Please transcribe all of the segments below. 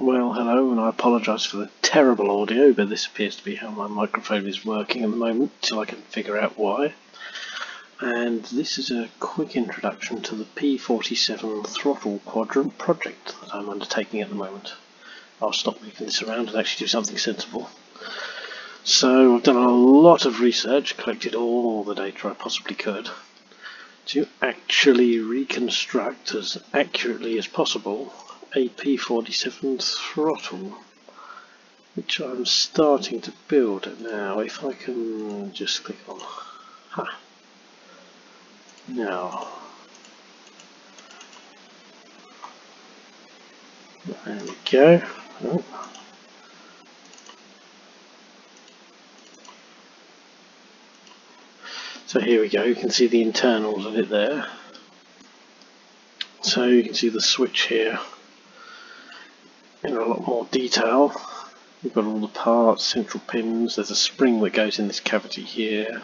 Well, hello, and I apologise for the terrible audio, but this appears to be how my microphone is working at the moment, till I can figure out why. And this is a quick introduction to the P47 throttle quadrant project that I'm undertaking at the moment. I'll stop moving this around and actually do something sensible. So I've done a lot of research, collected all the data I possibly could, to actually reconstruct as accurately as possible a P47 throttle which I'm starting to build now. If I can just click on huh. now there we go. Oh. So here we go, you can see the internals of it there. So you can see the switch here in a lot more detail. You've got all the parts, central pins, there's a spring that goes in this cavity here.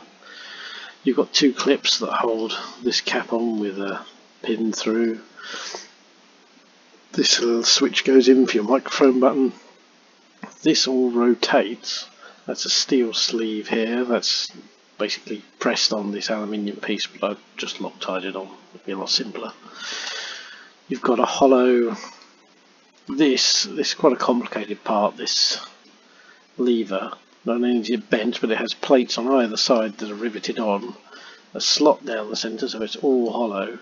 You've got two clips that hold this cap on with a pin through. This little switch goes in for your microphone button. This all rotates. That's a steel sleeve here. That's basically pressed on this aluminium piece, but I've just Loctite it on. It'd be a lot simpler. You've got a hollow this this is quite a complicated part this lever. Not only is it bent but it has plates on either side that are riveted on a slot down the centre so it's all hollow.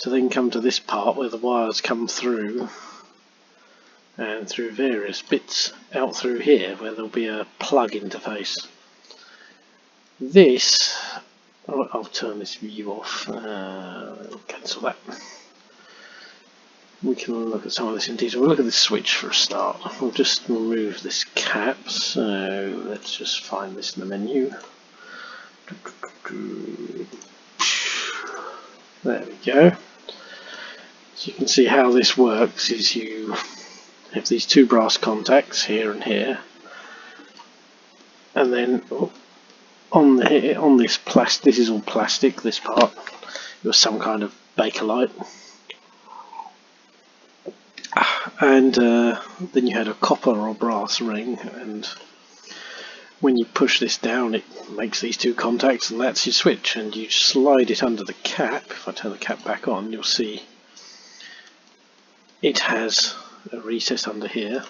To then come to this part where the wires come through and through various bits out through here where there'll be a plug interface. This I'll, I'll turn this view off. Uh, cancel that we can look at some of this in detail. We'll look at this switch for a start. We'll just remove this cap, so let's just find this in the menu. There we go. So you can see how this works is you have these two brass contacts here and here and then on the on this plastic this is all plastic this part it was some kind of bakelite and uh, then you had a copper or brass ring and when you push this down it makes these two contacts and that's your switch and you slide it under the cap. If I turn the cap back on you'll see it has a recess under here.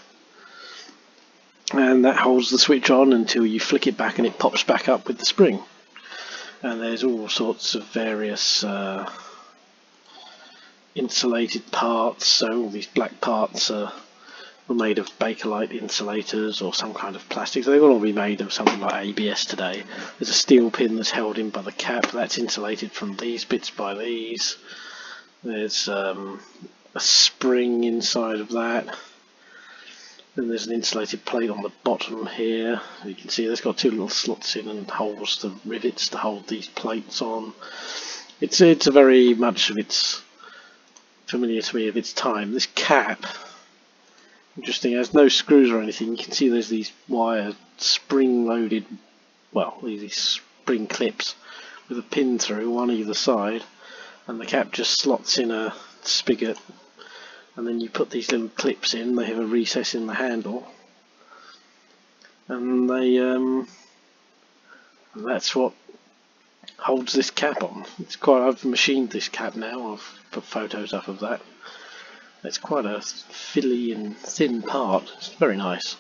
And that holds the switch on until you flick it back and it pops back up with the spring. And there's all sorts of various uh, insulated parts, so all these black parts are, were made of Bakelite insulators or some kind of plastic. So they will all be made of something like ABS today. There's a steel pin that's held in by the cap, that's insulated from these bits by these. There's um, a spring inside of that. Then there's an insulated plate on the bottom here. You can see there's got two little slots in and holes to rivets to hold these plates on. It's it's a very much of its familiar to me of its time. This cap, interesting, has no screws or anything. You can see there's these wire spring-loaded, well, these spring clips with a pin through, one either side, and the cap just slots in a spigot. And then you put these little clips in, they have a recess in the handle, and they, um, and that's what holds this cap on. It's quite. I've machined this cap now. I've put photos up of that. It's quite a fiddly and thin part. It's very nice.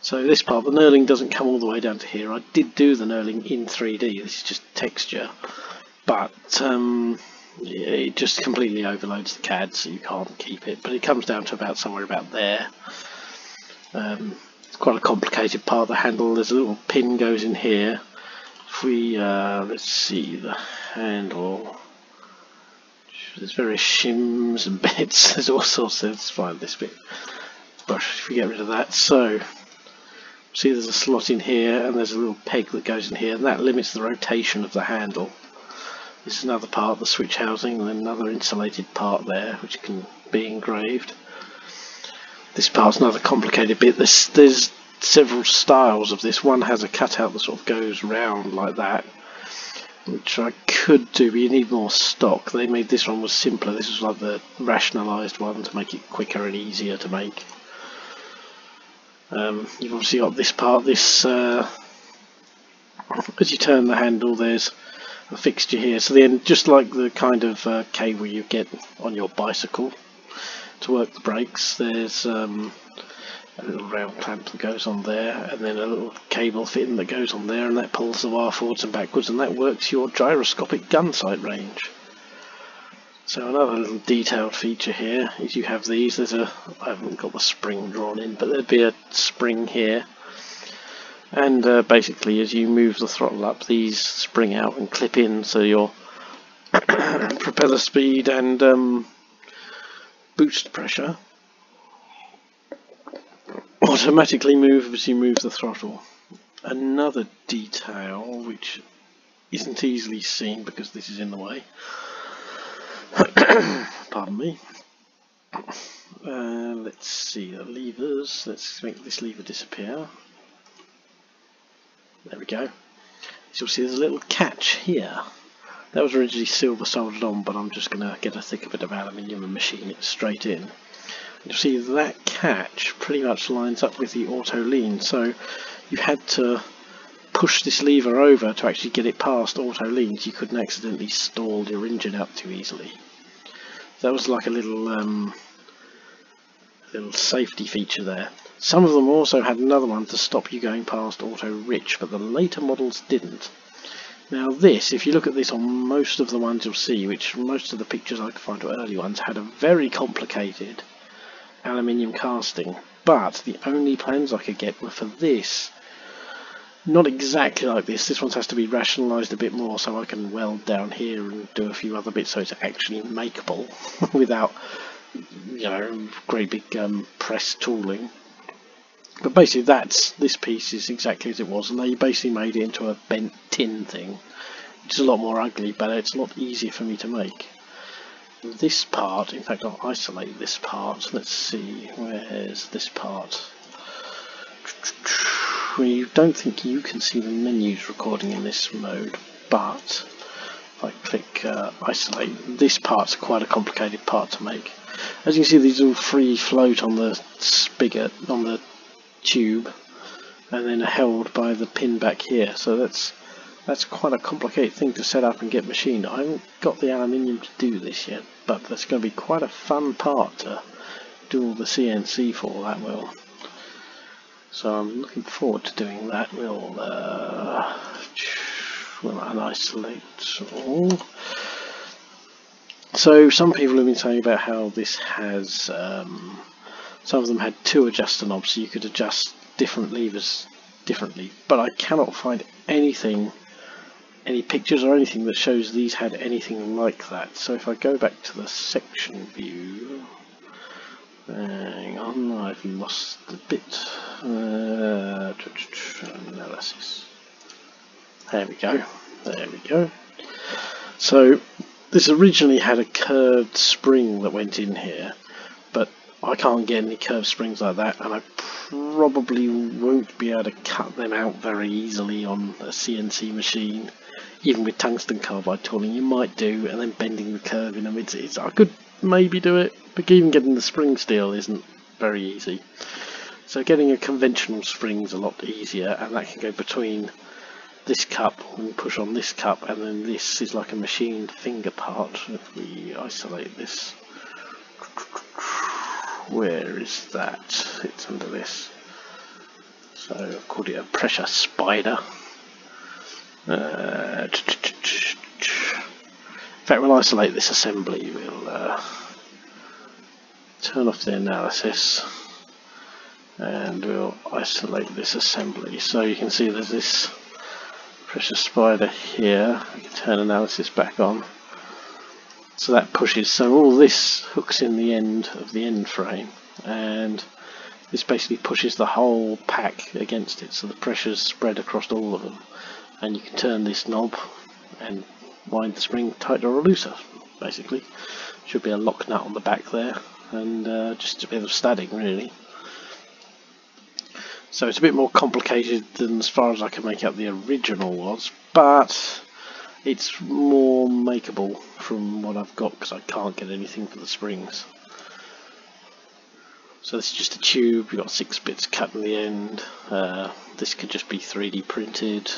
So this part, the knurling doesn't come all the way down to here. I did do the knurling in 3D. This is just texture, but um, it just completely overloads the CAD, so you can't keep it. But it comes down to about somewhere about there. Um, it's quite a complicated part. Of the handle, there's a little pin goes in here if we uh, let's see the handle. There's various shims and bits. There's all sorts of let's find this bit. Brush if we get rid of that. So see there's a slot in here and there's a little peg that goes in here and that limits the rotation of the handle. This is another part the switch housing and another insulated part there which can be engraved. This part's another complicated bit. There's, there's several styles of this. One has a cutout that sort of goes round like that, which I could do, but you need more stock. They made this one was simpler. This was like the rationalised one to make it quicker and easier to make. Um, you've obviously got this part, this uh, as you turn the handle there's a fixture here so then just like the kind of uh, cable you get on your bicycle to work the brakes there's um, a little round clamp that goes on there and then a little cable fitting that goes on there and that pulls the wire forwards and backwards and that works your gyroscopic gun sight range. So another little detailed feature here is you have these. There's a I haven't got the spring drawn in but there'd be a spring here. And uh, basically as you move the throttle up these spring out and clip in so your propeller speed and um, boost pressure automatically move as you move the throttle. Another detail which isn't easily seen because this is in the way pardon me uh, let's see the levers let's make this lever disappear there we go. As you'll see there's a little catch here. That was originally silver soldered on but I'm just going to get a thicker bit of aluminium and machine it straight in. You'll see that catch pretty much lines up with the auto lean so you had to push this lever over to actually get it past auto lean so you couldn't accidentally stall your engine up too easily. That was like a little um, little safety feature there. Some of them also had another one to stop you going past auto rich, but the later models didn't. Now this, if you look at this on most of the ones you'll see, which most of the pictures I could find were early ones, had a very complicated aluminium casting, but the only plans I could get were for this. Not exactly like this, this one has to be rationalised a bit more so I can weld down here and do a few other bits so it's actually makeable without you know, great big um, press tooling. But basically that's, this piece is exactly as it was and they basically made it into a bent tin thing. Which is a lot more ugly but it's a lot easier for me to make. This part, in fact I'll isolate this part, let's see, where's this part? We don't think you can see the menus recording in this mode, but if I click uh, isolate, this part's quite a complicated part to make. As you can see these all free float on the spigot, on the tube and then held by the pin back here so that's that's quite a complicated thing to set up and get machined. I haven't got the aluminium to do this yet but that's going to be quite a fun part to do all the CNC for that will. So I'm looking forward to doing that. We'll uh, we'll unisolate all. So some people have been saying about how this has um, some of them had two adjuster knobs so you could adjust different levers differently, but I cannot find anything, any pictures or anything that shows these had anything like that. So if I go back to the section view, hang on, I've lost the bit, uh, analysis. There we go, there we go. So this originally had a curved spring that went in here, but I can't get any curved springs like that and I probably won't be able to cut them out very easily on a CNC machine even with tungsten carbide tooling you might do and then bending the curve in them it's, it's, I could maybe do it but even getting the spring steel isn't very easy so getting a conventional spring is a lot easier and that can go between this cup and push on this cup and then this is like a machined finger part if we isolate this where is that? It's under this. So I've called it a pressure spider. Uh, in fact, we'll isolate this assembly. We'll uh, turn off the analysis and we'll isolate this assembly. So you can see there's this pressure spider here. We can turn analysis back on so that pushes so all this hooks in the end of the end frame and this basically pushes the whole pack against it so the pressure's spread across all of them and you can turn this knob and wind the spring tighter or looser basically should be a lock nut on the back there and uh, just a bit of static really so it's a bit more complicated than as far as I can make out the original was but it's more makeable from what I've got because I can't get anything for the springs. So this is just a tube, you've got six bits cut in the end. Uh, this could just be 3D printed.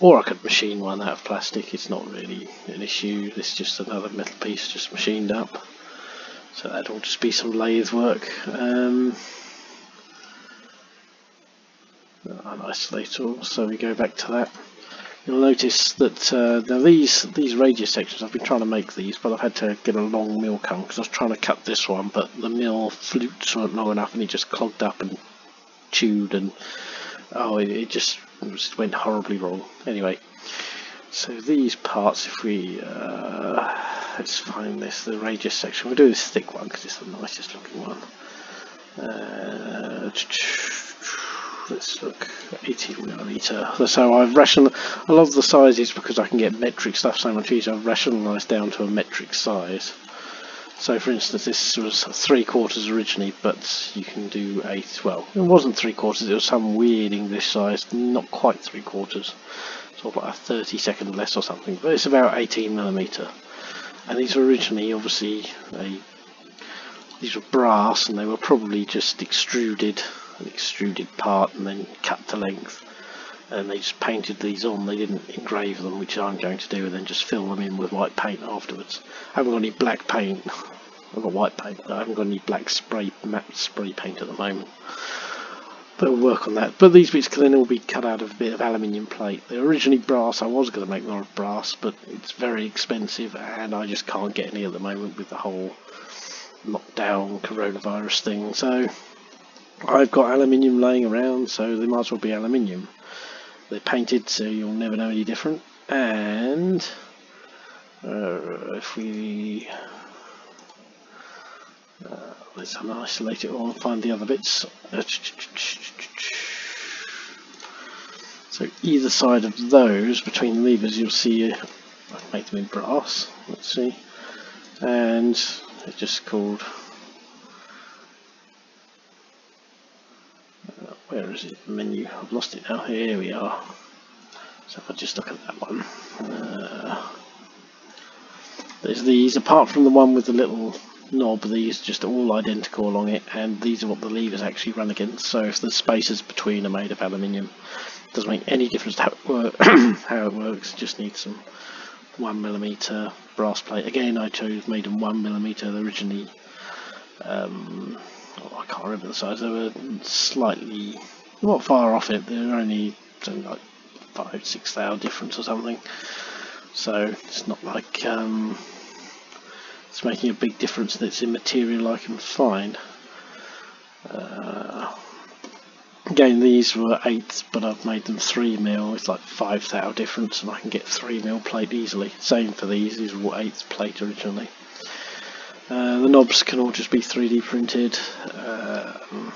Or I could machine one out of plastic, it's not really an issue. This is just another metal piece just machined up. So that'll just be some lathe work. Um, an isolator, so we go back to that. You'll notice that uh, now these these radius sections, I've been trying to make these, but I've had to get a long mill cone because I was trying to cut this one, but the mill flutes weren't long enough and it just clogged up and chewed and oh, it, it just, it just went horribly wrong. Anyway, so these parts, if we uh, let's find this, the radius section, we'll do this thick one because it's the nicest looking one. Uh, let's look. 18 millimeter so I've rationalized I love the sizes because I can get metric stuff so much easier. I've rationalized down to a metric size so for instance this was three quarters originally but you can do eight well it wasn't three quarters it was some weird English size not quite three quarters sort of like a 30 second less or something but it's about 18 millimeter. And these were originally obviously a these were brass and they were probably just extruded an extruded part and then cut to length and they just painted these on. They didn't engrave them which I'm going to do and then just fill them in with white paint afterwards. I haven't got any black paint. I've got white paint I haven't got any black spray matte spray paint at the moment. But we'll work on that. But these bits can then all be cut out of a bit of aluminium plate. They're originally brass. I was going to make more of brass but it's very expensive and I just can't get any at the moment with the whole lockdown coronavirus thing. So I've got aluminium laying around, so they might as well be aluminium. They're painted, so you'll never know any different. And uh, if we uh, let's isolate it all and find the other bits. So either side of those, between the levers, you'll see uh, I've made them in brass. Let's see, and it's just called where is it? Menu. I've lost it now. Here we are. So if I just look at that one. Uh, there's these, apart from the one with the little knob, these just all identical along it, and these are what the levers actually run against. So if the spaces between are made of aluminium, it doesn't make any difference how it, work how it works. Just need some one millimeter brass plate. Again, I chose made them one millimeter. Originally, um, oh, I can't remember the size, they were slightly, not far off it, they were only something like 5, 6 thou difference or something. So it's not like um, it's making a big difference that it's in material I can find. Uh, again, these were 8 but I've made them 3 mil. It's like 5 thou difference, and I can get 3 mil plate easily. Same for these. These were 8 plate originally. Uh, the knobs can all just be 3D printed. Um,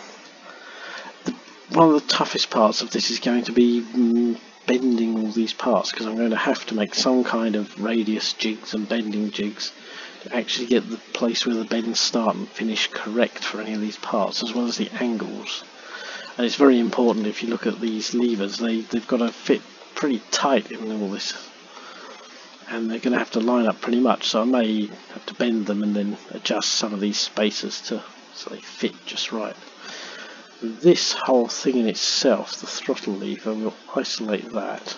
the, one of the toughest parts of this is going to be mm, bending all these parts because I'm going to have to make some kind of radius jigs and bending jigs to actually get the place where the bends start and finish correct for any of these parts as well as the angles. And it's very important if you look at these levers, they, they've got to fit pretty tight in all this and they're going to have to line up pretty much so I may have to bend them and then adjust some of these spaces to so they fit just right. This whole thing in itself, the throttle lever, we'll isolate that.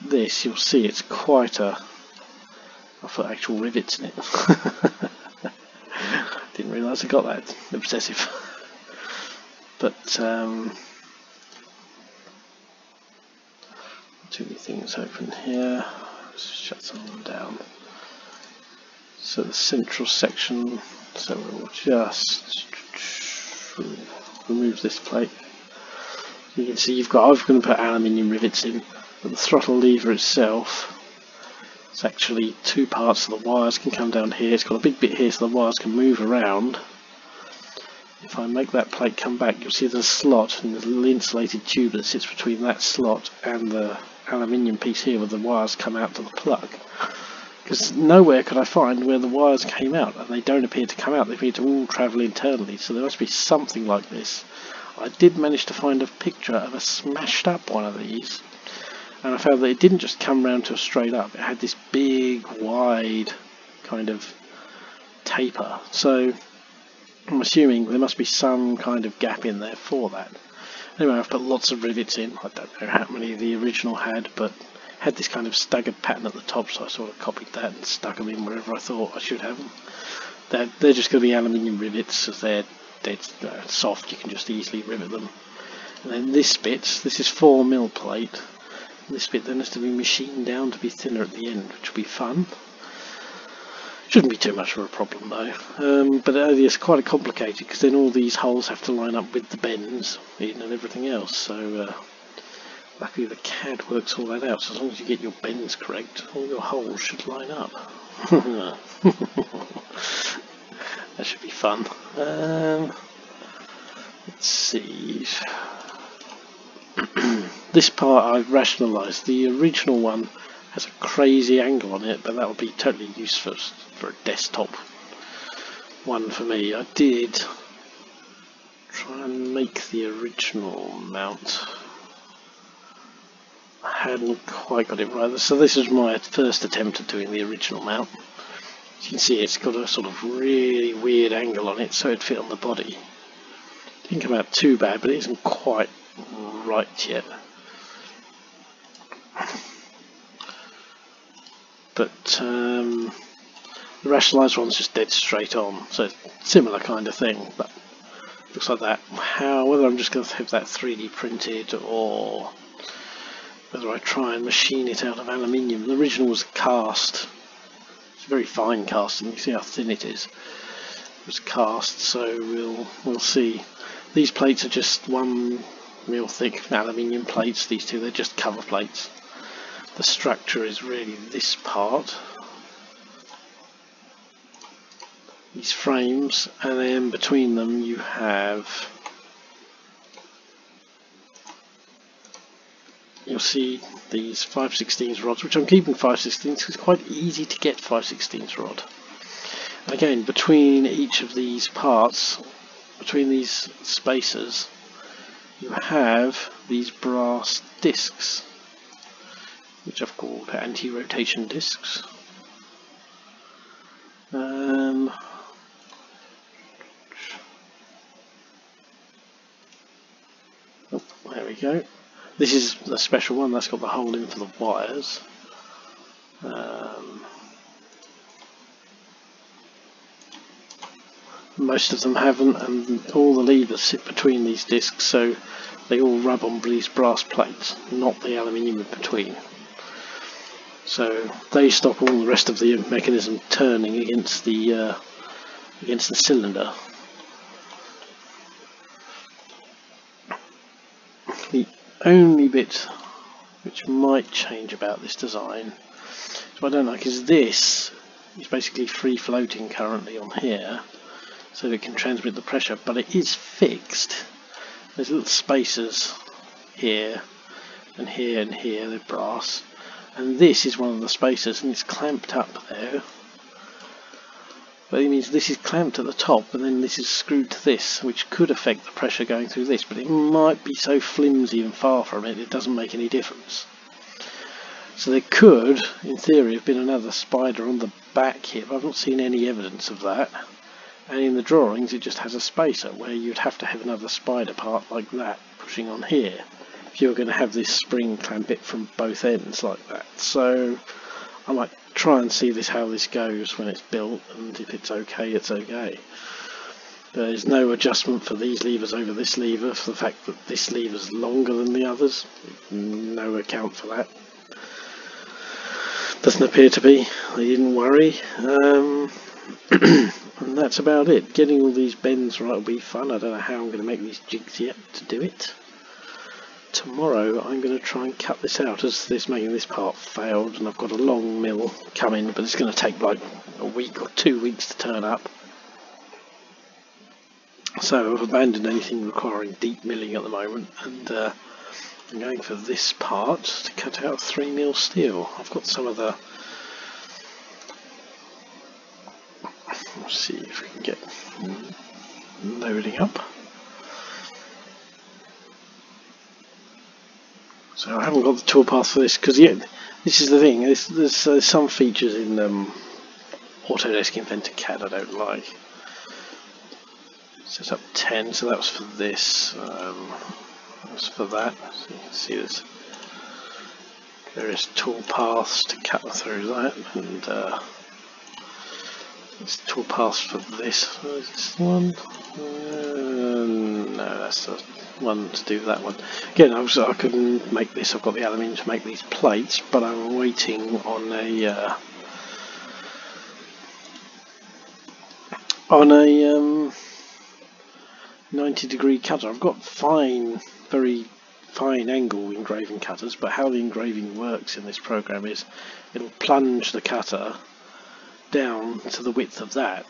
This, you'll see it's quite a... I've put actual rivets in it. Didn't realise I got that. Obsessive. but, um, many things open here shut down. So the central section, so we'll just remove this plate. You can see you've got, I'm going to put aluminium rivets in, but the throttle lever itself, it's actually two parts so the wires can come down here, it's got a big bit here so the wires can move around. If I make that plate come back, you'll see there's a slot and there's a little insulated tube that sits between that slot and the aluminium piece here where the wires come out to the plug because nowhere could I find where the wires came out and they don't appear to come out, they appear to all travel internally so there must be something like this. I did manage to find a picture of a smashed up one of these and I found that it didn't just come round to a straight up, it had this big wide kind of taper so I'm assuming there must be some kind of gap in there for that. Anyway, I've put lots of rivets in. I don't know how many the original had, but had this kind of staggered pattern at the top, so I sort of copied that and stuck them in wherever I thought I should have them. They're, they're just going to be aluminium rivets, as they're dead uh, soft, you can just easily rivet them. And then this bit, this is 4 mil plate. This bit then has to be machined down to be thinner at the end, which will be fun. Shouldn't be too much of a problem though, um, but it's quite complicated because then all these holes have to line up with the bends and everything else. So uh, luckily the CAD works all that out. So as long as you get your bends correct, all your holes should line up. that should be fun. Um, let's see. this part I've rationalised. The original one has a crazy angle on it, but that would be totally useless for a desktop one for me. I did try and make the original mount. I hadn't quite got it right. So this is my first attempt at doing the original mount. As you can see it's got a sort of really weird angle on it so it'd fit on the body. Didn't come out too bad but it isn't quite right yet. But um, the rationalised one's just dead straight on, so similar kind of thing, but looks like that. How whether I'm just going to have that 3D printed or whether I try and machine it out of aluminium. The original was cast. It's a very fine casting. You see how thin it is. It was cast, so we'll we'll see. These plates are just one real thick aluminium plates. These two they're just cover plates. The structure is really this part. These frames and then between them you have you'll see these 5 16 rods which I'm keeping 5 16 because it's quite easy to get 5 16 rod. Again between each of these parts between these spacers you have these brass discs which I've called anti-rotation discs um, there we go. This is a special one that's got the hole in for the wires. Um, most of them haven't and all the levers sit between these discs so they all rub on these brass plates, not the aluminium in between. So they stop all the rest of the mechanism turning against the uh, against the cylinder. The only bit which might change about this design, so I don't like, is this. Is basically free floating currently on here, so it can transmit the pressure, but it is fixed. There's little spacers here and here and here, they're brass, and this is one of the spacers and it's clamped up there. But it means this is clamped at the top and then this is screwed to this which could affect the pressure going through this but it might be so flimsy and far from it it doesn't make any difference. So there could, in theory, have been another spider on the back here but I've not seen any evidence of that. And in the drawings it just has a spacer where you'd have to have another spider part like that pushing on here if you were going to have this spring clamp it from both ends like that. So I might try and see this how this goes when it's built and if it's okay it's okay. There's no adjustment for these levers over this lever for the fact that this lever is longer than the others. No account for that. Doesn't appear to be. They didn't worry. Um, and that's about it. Getting all these bends right will be fun. I don't know how I'm going to make these jigs yet to do it tomorrow I'm going to try and cut this out as this making this part failed and I've got a long mill coming but it's going to take like a week or two weeks to turn up. So I've abandoned anything requiring deep milling at the moment and uh, I'm going for this part to cut out 3 mil steel. I've got some of the let's see if we can get loading up So I haven't got the toolpath for this because yeah, this is the thing. There's, there's uh, some features in um, Autodesk Inventor CAD I don't like. set up 10 so that was for this um, that was for that so you can see there's various tool paths to cut through that and uh, there's tool paths for this is this one uh, no that's the one to do that one again I, was, I couldn't make this I've got the aluminium to make these plates but I'm waiting on a uh, on a um, 90 degree cutter. I've got fine, very fine angle engraving cutters, but how the engraving works in this program is it'll plunge the cutter down to the width of that.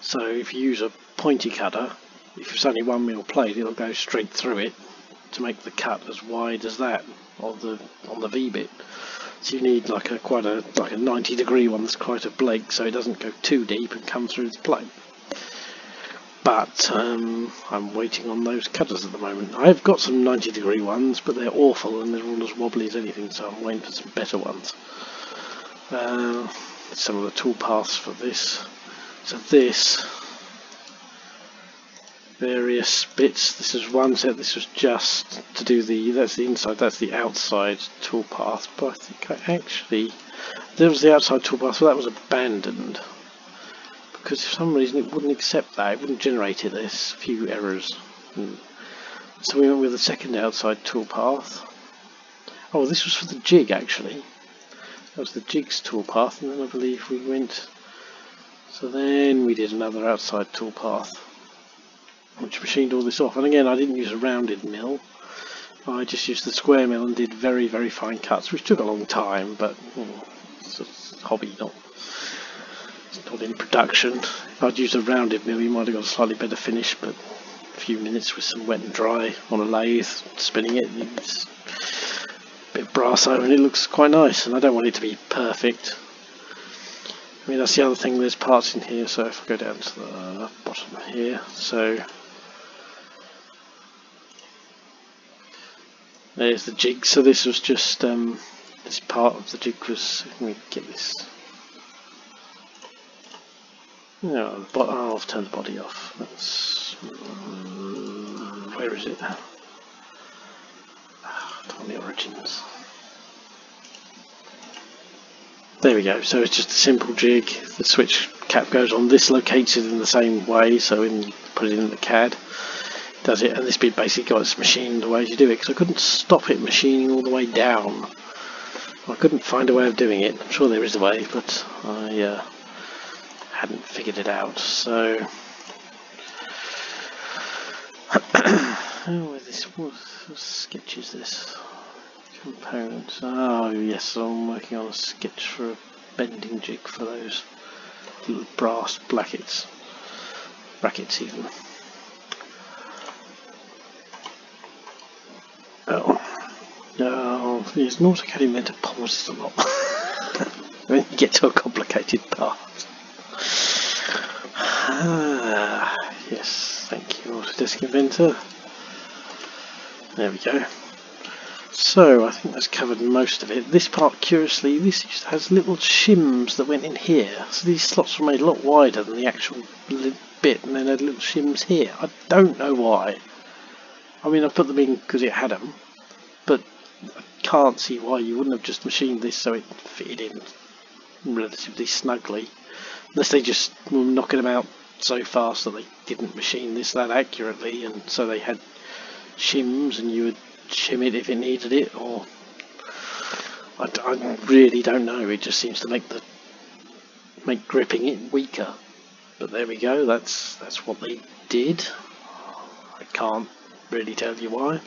So if you use a pointy cutter, if it's only one mil plate, it'll go straight through it to make the cut as wide as that on the on the V bit. So you need like a quite a like a 90 degree one that's quite a blake, so it doesn't go too deep and come through the plate but um, I'm waiting on those cutters at the moment. I've got some 90 degree ones but they're awful and they're all as wobbly as anything so I'm waiting for some better ones. Uh, some of the tool paths for this. So this, various bits, this is one set, this was just to do the, that's the inside, that's the outside tool path but I think I actually, there was the outside tool path, so that was abandoned because for some reason it wouldn't accept that, it wouldn't generate it, there's a few errors. Hmm. So we went with the second outside toolpath. Oh, this was for the jig actually. That was the jig's toolpath, and then I believe we went. So then we did another outside toolpath, which machined all this off. And again, I didn't use a rounded mill. I just used the square mill and did very, very fine cuts, which took a long time, but it's a hobby, not not in production. If I'd used a rounded mill you might have got a slightly better finish but a few minutes with some wet and dry on a lathe spinning it it's a bit and it looks quite nice and I don't want it to be perfect. I mean that's the other thing there's parts in here so if I go down to the bottom here so there's the jig so this was just um, this part of the jig was let me get this no, but oh, I've turned the body off. That's um, where is it? Ah, on the origins. There we go. So it's just a simple jig. The switch cap goes on. This locates it in the same way. So you put it in the CAD, does it. And this bit basically got its machined the way you do it because I couldn't stop it machining all the way down. I couldn't find a way of doing it. I'm sure there is a way, but I. Uh, hadn't figured it out. So, oh, this what, what sketch is this? Components. Oh yes, I'm working on a sketch for a bending jig for those little brass brackets, brackets even. Oh, no, there's an AutoCAD Inventor pauses a lot when you get to a complicated part. Ah, yes, thank you, Autodesk Inventor. There we go. So, I think that's covered most of it. This part, curiously, this has little shims that went in here. So these slots were made a lot wider than the actual bit, and then had little shims here. I don't know why. I mean, I put them in because it had them, but can't see why you wouldn't have just machined this so it fitted in relatively snugly. Unless they just were knocking them out so fast that they didn't machine this that accurately and so they had shims and you would shim it if it needed it or I, really don't know. It just seems to make the make gripping it weaker. But there we go. That's that's what they did. I can't really tell you why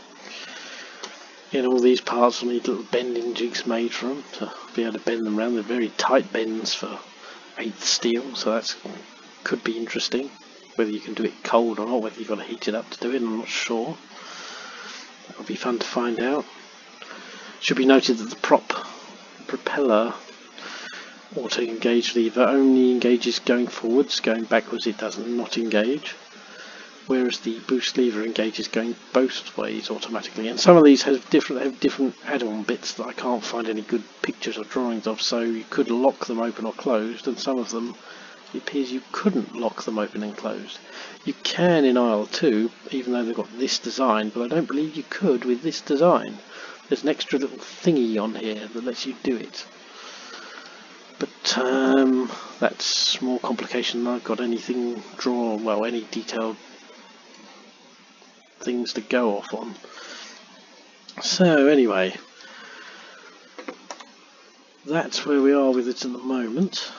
all these parts will need little bending jigs made for them to be able to bend them around they're very tight bends for eighth steel so that's could be interesting. Whether you can do it cold or not, whether you've got to heat it up to do it, I'm not sure. That would be fun to find out. Should be noted that the prop propeller auto engage lever only engages going forwards, going backwards it does not engage. Whereas the boost lever engages going both ways automatically. And some of these have different have different add-on bits that I can't find any good pictures or drawings of, so you could lock them open or closed, and some of them it appears you couldn't lock them open and closed. You can in aisle 2, even though they've got this design, but I don't believe you could with this design. There's an extra little thingy on here that lets you do it. But um, that's more complication than I've got anything drawn, well, any detailed things to go off on. So anyway, that's where we are with it at the moment.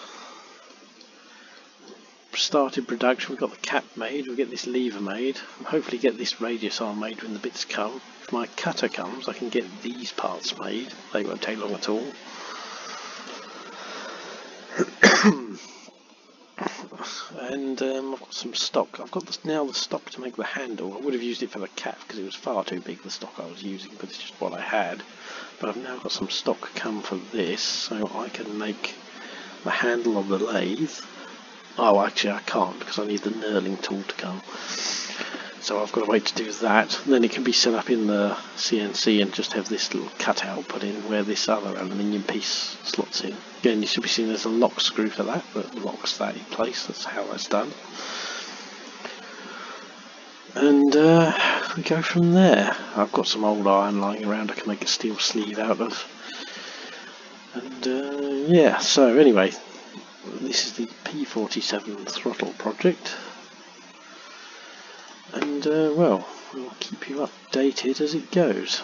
Started production, we've got the cap made, we'll get this lever made, hopefully get this radius arm made when the bits come. If my cutter comes I can get these parts made, they won't take long at all. and um, I've got some stock. I've got now the stock to make the handle. I would have used it for the cap because it was far too big the stock I was using, but it's just what I had. But I've now got some stock come for this, so I can make the handle of the lathe. Oh, actually I can't because I need the knurling tool to come. So I've got a way to do that. Then it can be set up in the CNC and just have this little cutout put in where this other aluminium piece slots in. Again, you should be seeing there's a lock screw for that that locks that in place. That's how that's done. And uh, we go from there. I've got some old iron lying around I can make a steel sleeve out of. And uh, yeah, so anyway, this is the P47 throttle project and uh, well, we'll keep you updated as it goes.